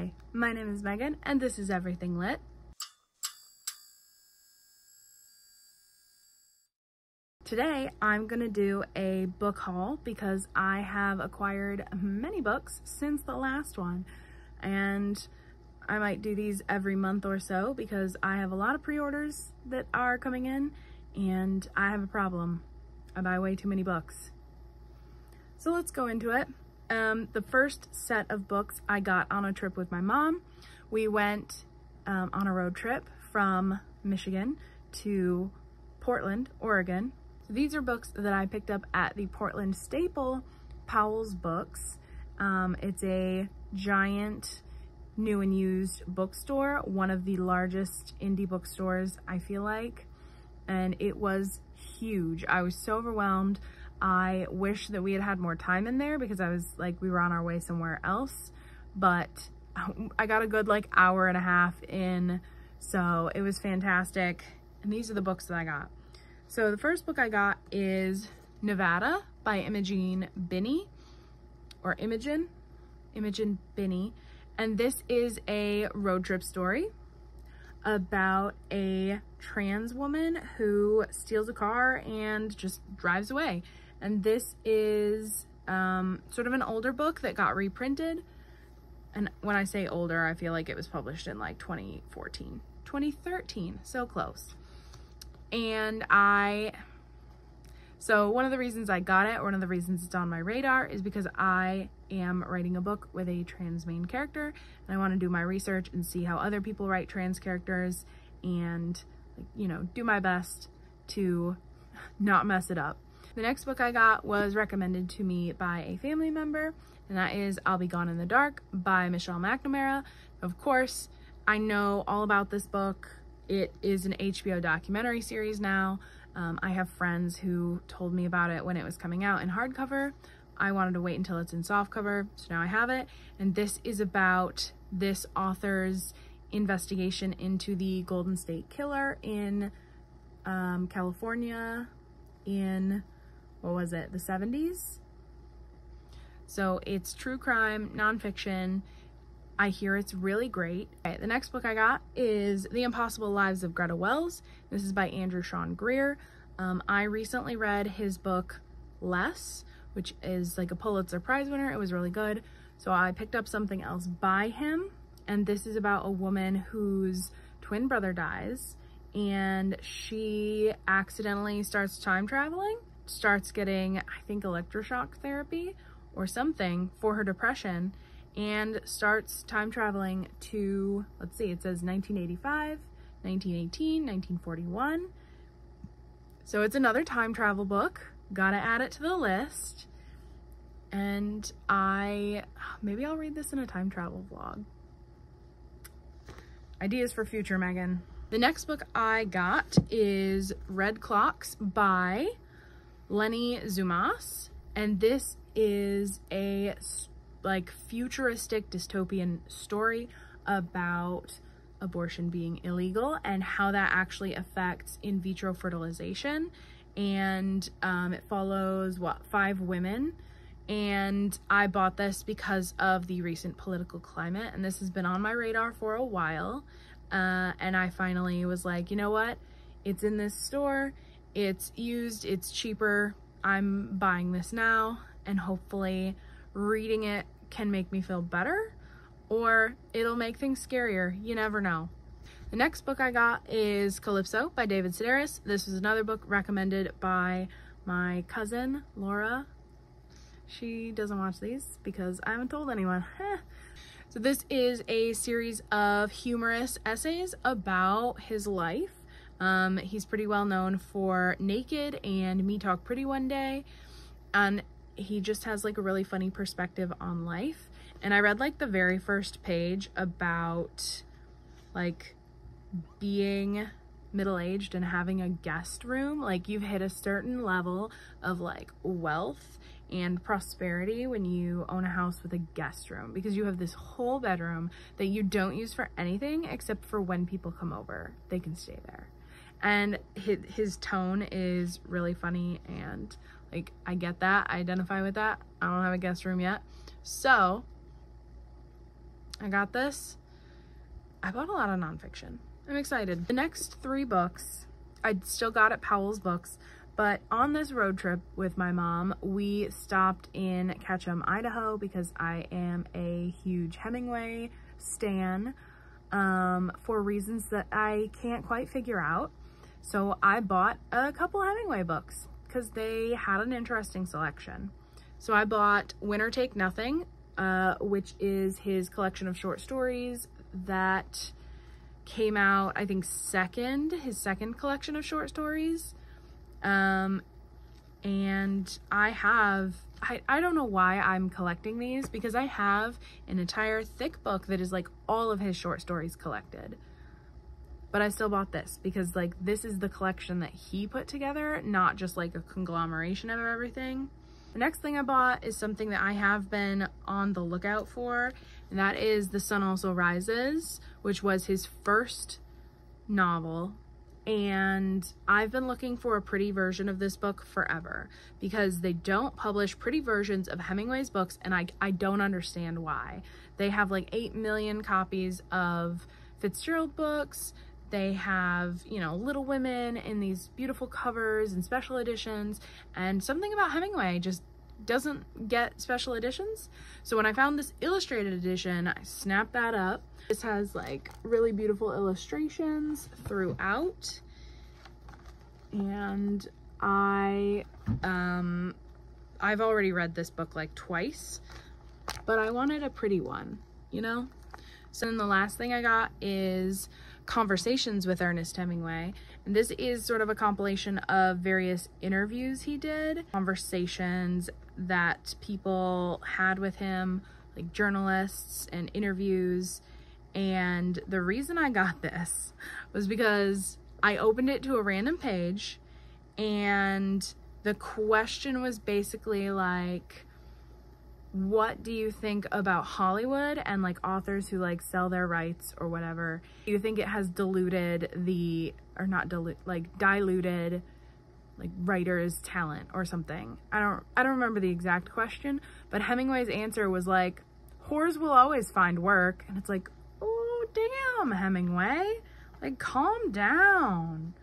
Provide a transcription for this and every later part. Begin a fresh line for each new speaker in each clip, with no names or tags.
Hi, my name is Megan and this is Everything Lit. Today I'm to do a book haul because I have acquired many books since the last one and I might do these every month or so because I have a lot of pre-orders that are coming in and I have a problem. I buy way too many books. So let's go into it. Um, the first set of books I got on a trip with my mom. We went um, on a road trip from Michigan to Portland, Oregon. So these are books that I picked up at the Portland staple Powell's Books. Um, it's a giant new and used bookstore, one of the largest indie bookstores, I feel like. And it was huge. I was so overwhelmed. I wish that we had had more time in there because I was like, we were on our way somewhere else, but I got a good like hour and a half in. So it was fantastic. And these are the books that I got. So the first book I got is Nevada by Imogen Binnie or Imogen, Imogen Binnie. And this is a road trip story about a trans woman who steals a car and just drives away. And this is um, sort of an older book that got reprinted. And when I say older, I feel like it was published in like 2014, 2013, so close. And I, so one of the reasons I got it, one of the reasons it's on my radar is because I am writing a book with a trans main character and I want to do my research and see how other people write trans characters and, you know, do my best to not mess it up. The next book I got was recommended to me by a family member, and that is I'll Be Gone in the Dark by Michelle McNamara. Of course, I know all about this book. It is an HBO documentary series now. Um, I have friends who told me about it when it was coming out in hardcover. I wanted to wait until it's in softcover, so now I have it. And this is about this author's investigation into the Golden State Killer in um, California in what was it, the 70s? So it's true crime, nonfiction. I hear it's really great. The next book I got is The Impossible Lives of Greta Wells. This is by Andrew Sean Greer. Um, I recently read his book Less, which is like a Pulitzer Prize winner. It was really good. So I picked up something else by him. And this is about a woman whose twin brother dies and she accidentally starts time traveling starts getting, I think, electroshock therapy or something for her depression and starts time traveling to, let's see, it says 1985, 1918, 1941. So it's another time travel book. Gotta add it to the list. And I, maybe I'll read this in a time travel vlog. Ideas for future, Megan. The next book I got is Red Clocks by Leni Zumas, and this is a like futuristic dystopian story about abortion being illegal and how that actually affects in vitro fertilization. And um, it follows what five women. And I bought this because of the recent political climate, and this has been on my radar for a while. Uh, and I finally was like, you know what? It's in this store it's used, it's cheaper. I'm buying this now and hopefully reading it can make me feel better or it'll make things scarier. You never know. The next book I got is Calypso by David Sedaris. This is another book recommended by my cousin, Laura. She doesn't watch these because I haven't told anyone. so this is a series of humorous essays about his life um, he's pretty well known for Naked and Me Talk Pretty One Day. And he just has like a really funny perspective on life. And I read like the very first page about like being middle-aged and having a guest room. Like you've hit a certain level of like wealth and prosperity when you own a house with a guest room because you have this whole bedroom that you don't use for anything except for when people come over, they can stay there and his, his tone is really funny and like I get that I identify with that I don't have a guest room yet so I got this. I bought a lot of nonfiction. I'm excited. The next three books I still got at Powell's Books, but on this road trip with my mom, we stopped in Ketchum, Idaho because I am a huge Hemingway stan um, for reasons that I can't quite figure out. So I bought a couple Hemingway books because they had an interesting selection. So I bought Winner Take Nothing, uh, which is his collection of short stories that came out, I think, second, his second collection of short stories. Um, and I have, I, I don't know why I'm collecting these because I have an entire thick book that is like all of his short stories collected. But I still bought this because like this is the collection that he put together, not just like a conglomeration of everything. The next thing I bought is something that I have been on the lookout for, and that is The Sun Also Rises, which was his first novel. And I've been looking for a pretty version of this book forever because they don't publish pretty versions of Hemingway's books, and I, I don't understand why. They have like 8 million copies of Fitzgerald books. They have, you know, Little Women in these beautiful covers and special editions. And something about Hemingway just doesn't get special editions. So when I found this illustrated edition, I snapped that up. This has like really beautiful illustrations throughout. And I, um, I've already read this book like twice, but I wanted a pretty one, you know? So then the last thing I got is Conversations with Ernest Hemingway. And this is sort of a compilation of various interviews he did, conversations that people had with him, like journalists and interviews. And the reason I got this was because I opened it to a random page and the question was basically like, what do you think about Hollywood and like authors who like sell their rights or whatever? Do you think it has diluted the, or not dilute, like diluted like writer's talent or something? I don't, I don't remember the exact question, but Hemingway's answer was like, whores will always find work. And it's like, oh, damn, Hemingway, like calm down.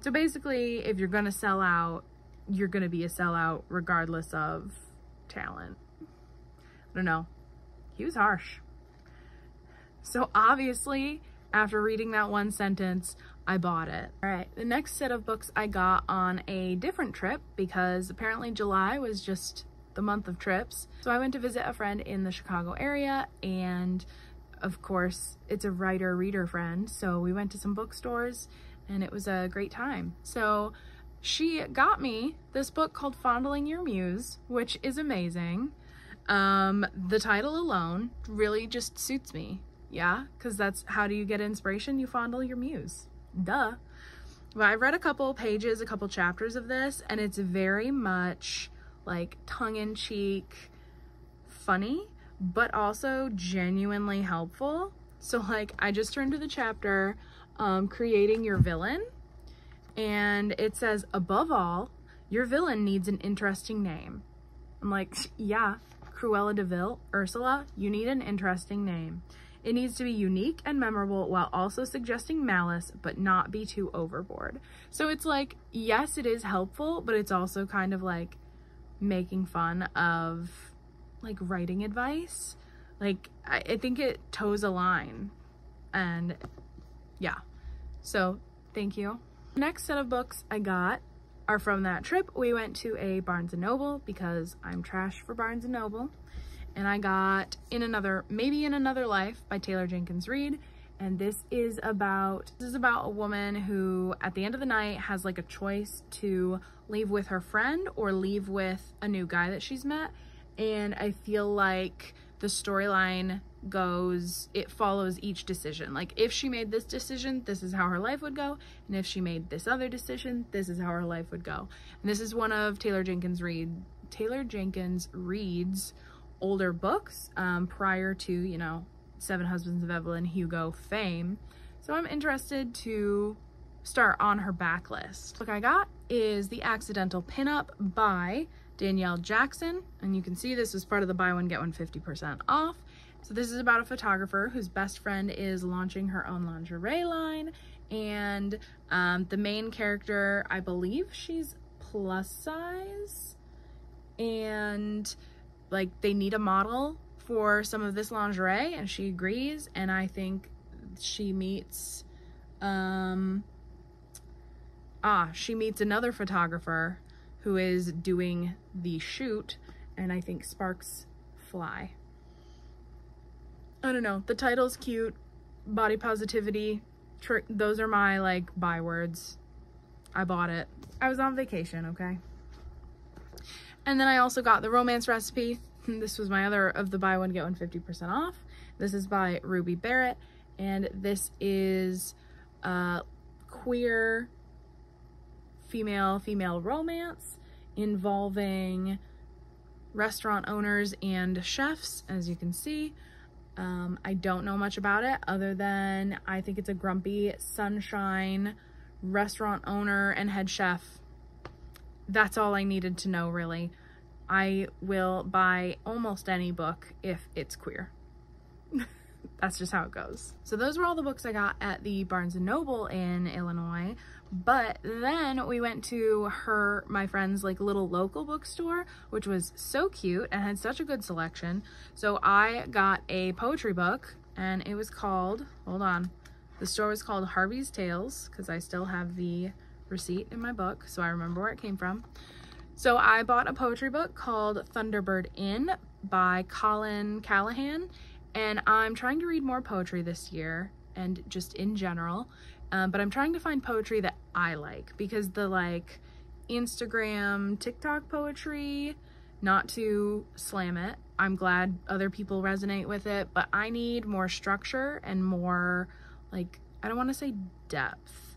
So basically, if you're to sell out, you're to be a sellout regardless of talent. I don't know. He was harsh. So obviously, after reading that one sentence, I bought it. All right, the next set of books I got on a different trip because apparently July was just the month of trips. So I went to visit a friend in the Chicago area and of course it's a writer reader friend. So we went to some bookstores and it was a great time. So she got me this book called Fondling Your Muse, which is amazing. Um, the title alone really just suits me. Yeah, because that's how do you get inspiration? You fondle your muse. Duh. But I read a couple pages, a couple chapters of this, and it's very much like tongue-in-cheek funny, but also genuinely helpful. So like I just turned to the chapter, um, creating your villain, and it says, above all, your villain needs an interesting name. I'm like, yeah, Cruella de Ursula, you need an interesting name. It needs to be unique and memorable while also suggesting malice, but not be too overboard. So it's like, yes, it is helpful, but it's also kind of like making fun of like writing advice. Like, I, I think it toes a line. And yeah, so thank you. Next set of books I got are from that trip. We went to a Barnes & Noble because I'm trash for Barnes & Noble. And I got In Another, Maybe in Another Life by Taylor Jenkins Reid. And this is about, this is about a woman who at the end of the night has like a choice to leave with her friend or leave with a new guy that she's met. And I feel like the storyline goes, it follows each decision. Like if she made this decision, this is how her life would go. And if she made this other decision, this is how her life would go. And this is one of Taylor Jenkins Reid, Taylor Jenkins Reid's older books um, prior to, you know, Seven Husbands of Evelyn Hugo fame. So I'm interested to start on her backlist. Look I got is The Accidental Pinup by Danielle Jackson. And you can see this is part of the buy one, get one 50% off. So this is about a photographer whose best friend is launching her own lingerie line and um, the main character, I believe she's plus size and like they need a model for some of this lingerie and she agrees and I think she meets um ah she meets another photographer who is doing the shoot and I think sparks fly. I don't know. The title's cute. Body positivity. those are my like bywords. I bought it. I was on vacation, okay? And then I also got the romance recipe. This was my other of the buy one get one 50% off. This is by Ruby Barrett and this is a queer female female romance involving restaurant owners and chefs as you can see um, I don't know much about it other than I think it's a grumpy sunshine restaurant owner and head chef. That's all I needed to know really. I will buy almost any book if it's queer. That's just how it goes. So those were all the books I got at the Barnes & Noble in Illinois. But then we went to her, my friend's like little local bookstore, which was so cute and had such a good selection. So I got a poetry book and it was called, hold on, the store was called Harvey's Tales because I still have the receipt in my book, so I remember where it came from. So I bought a poetry book called Thunderbird Inn by Colin Callahan, and I'm trying to read more poetry this year and just in general. Um, but I'm trying to find poetry that I like because the like Instagram, TikTok poetry, not to slam it. I'm glad other people resonate with it, but I need more structure and more like, I don't want to say depth,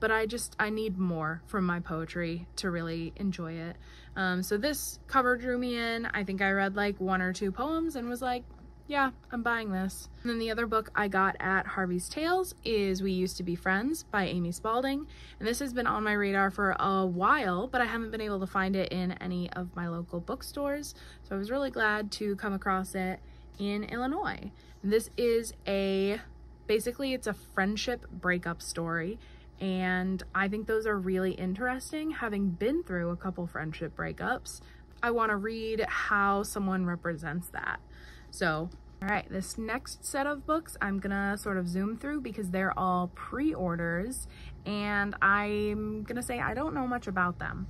but I just, I need more from my poetry to really enjoy it. Um, so this cover drew me in. I think I read like one or two poems and was like, yeah, I'm buying this. And then the other book I got at Harvey's Tales is We Used to Be Friends by Amy Spalding. And this has been on my radar for a while, but I haven't been able to find it in any of my local bookstores. So I was really glad to come across it in Illinois. This is a, basically it's a friendship breakup story. And I think those are really interesting. Having been through a couple friendship breakups, I want to read how someone represents that. So, all right, this next set of books I'm gonna sort of zoom through because they're all pre-orders and I'm gonna say I don't know much about them.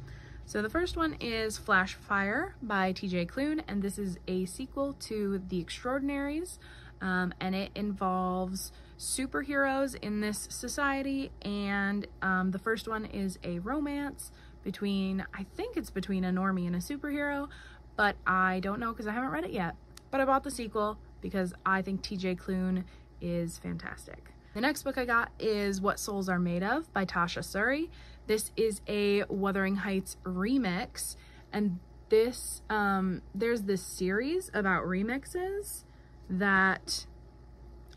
So the first one is Flash Fire by TJ Klune, and this is a sequel to The Extraordinaries, um, and it involves superheroes in this society, and um, the first one is a romance between, I think it's between a normie and a superhero, but I don't know because I haven't read it yet but I bought the sequel because I think TJ Klune is fantastic. The next book I got is What Souls Are Made Of by Tasha Suri. This is a Wuthering Heights remix and this, um, there's this series about remixes that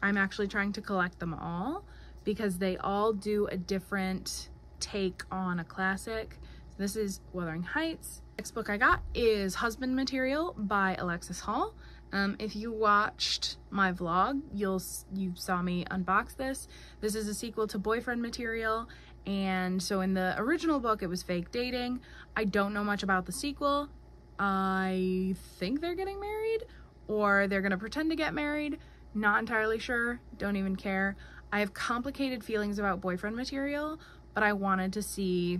I'm actually trying to collect them all because they all do a different take on a classic. So this is Wuthering Heights. Next book I got is Husband Material by Alexis Hall. Um, if you watched my vlog, you'll you saw me unbox this. This is a sequel to Boyfriend Material, and so in the original book, it was fake dating. I don't know much about the sequel. I think they're getting married, or they're gonna pretend to get married. Not entirely sure. Don't even care. I have complicated feelings about Boyfriend Material, but I wanted to see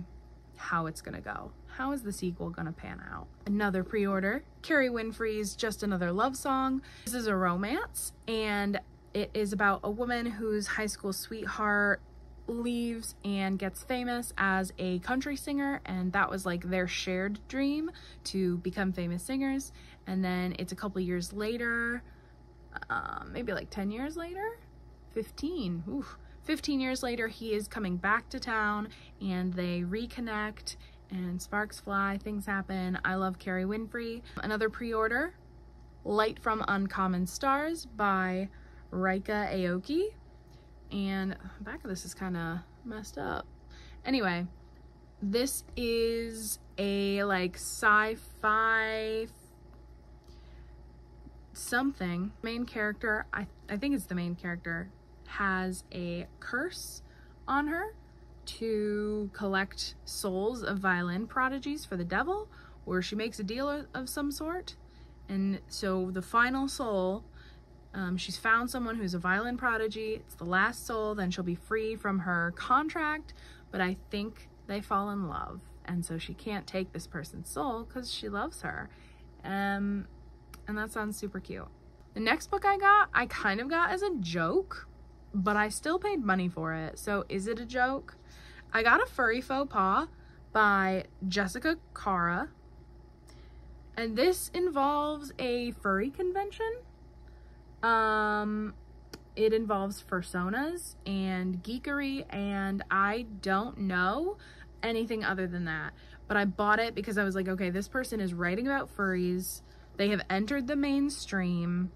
how it's gonna go how is the sequel gonna pan out? Another pre-order, Kerry Winfrey's Just Another Love Song. This is a romance and it is about a woman whose high school sweetheart leaves and gets famous as a country singer and that was like their shared dream to become famous singers and then it's a couple years later um, maybe like 10 years later 15 Oof. 15 years later he is coming back to town and they reconnect and sparks fly, things happen. I love Kerry Winfrey. Another pre-order, Light from Uncommon Stars by Ryka Aoki. And the back of this is kind of messed up. Anyway, this is a like sci-fi something. Main character, I, I think it's the main character, has a curse on her to collect souls of violin prodigies for the devil, or she makes a deal of some sort. And so the final soul, um, she's found someone who's a violin prodigy. It's the last soul, then she'll be free from her contract. But I think they fall in love. And so she can't take this person's soul because she loves her. Um, and that sounds super cute. The next book I got, I kind of got as a joke, but I still paid money for it. So is it a joke? I got a furry faux pas by Jessica Kara. And this involves a furry convention. Um, it involves fursonas and geekery, and I don't know anything other than that. But I bought it because I was like, okay, this person is writing about furries. They have entered the mainstream.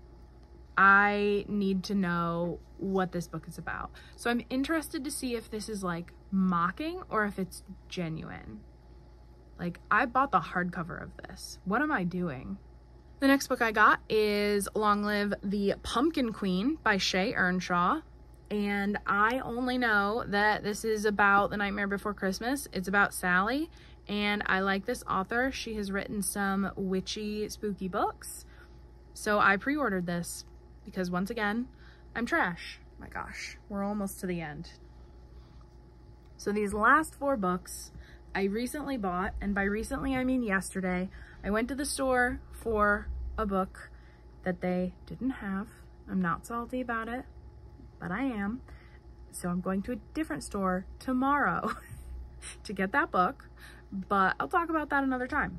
I need to know what this book is about. So I'm interested to see if this is like mocking or if it's genuine. Like, I bought the hardcover of this. What am I doing? The next book I got is Long Live the Pumpkin Queen by Shea Ernshaw. And I only know that this is about The Nightmare Before Christmas. It's about Sally. And I like this author. She has written some witchy, spooky books. So I pre-ordered this because once again, I'm trash. My gosh, we're almost to the end. So these last four books I recently bought, and by recently I mean yesterday, I went to the store for a book that they didn't have. I'm not salty about it, but I am. So I'm going to a different store tomorrow to get that book, but I'll talk about that another time.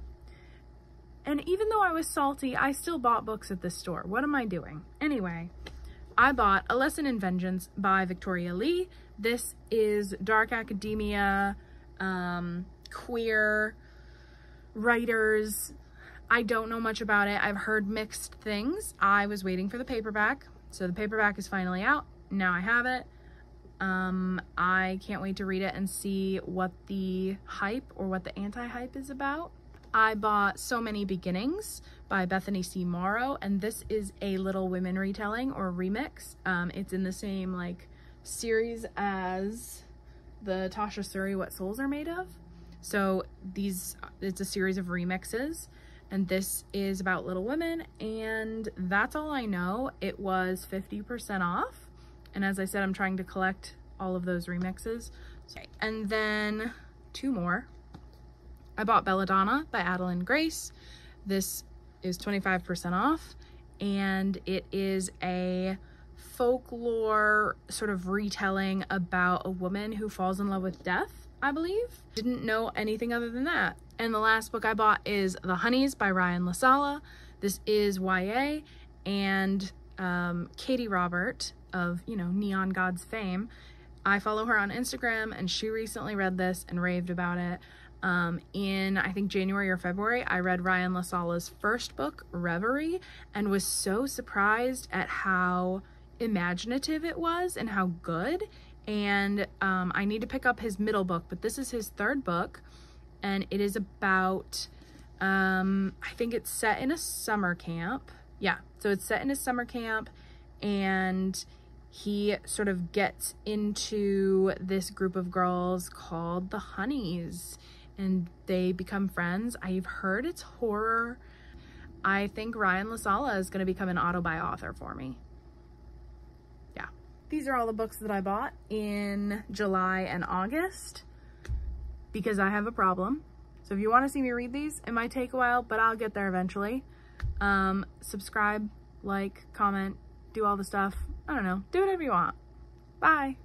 And even though I was salty, I still bought books at this store. What am I doing? Anyway, I bought A Lesson in Vengeance by Victoria Lee. This is dark academia, um, queer writers. I don't know much about it. I've heard mixed things. I was waiting for the paperback. So the paperback is finally out. Now I have it. Um, I can't wait to read it and see what the hype or what the anti-hype is about. I bought So Many Beginnings by Bethany C. Morrow, and this is a Little Women retelling or remix. Um, it's in the same like series as the Tasha Suri What Souls Are Made Of. So these, it's a series of remixes, and this is about Little Women, and that's all I know. It was 50% off, and as I said, I'm trying to collect all of those remixes. And then two more. I bought Belladonna by Adalyn Grace. This is 25% off and it is a folklore sort of retelling about a woman who falls in love with death, I believe. Didn't know anything other than that. And the last book I bought is The Honeys by Ryan La Sala. This is YA and um, Katee Robert of, you know, Neon Gods fame. I follow her on Instagram and she recently read this and raved about it. Um, in I think January or February, I read Ryan La Sala's first book, Reverie, and was so surprised at how imaginative it was and how good. And um, I need to pick up his middle book, but this is his third book, and it is about, um, I think it's set in a summer camp. Yeah, so it's set in a summer camp, and he sort of gets into this group of girls called the Honeys and they become friends. I've heard it's horror. I think Ryan La Sala is going to become an auto-buy author for me. Yeah. These are all the books that I bought in July and August because I have a problem. So if you want to see me read these, it might take a while, but I'll get there eventually. Um, subscribe, like, comment, do all the stuff. I don't know. Do whatever you want. Bye.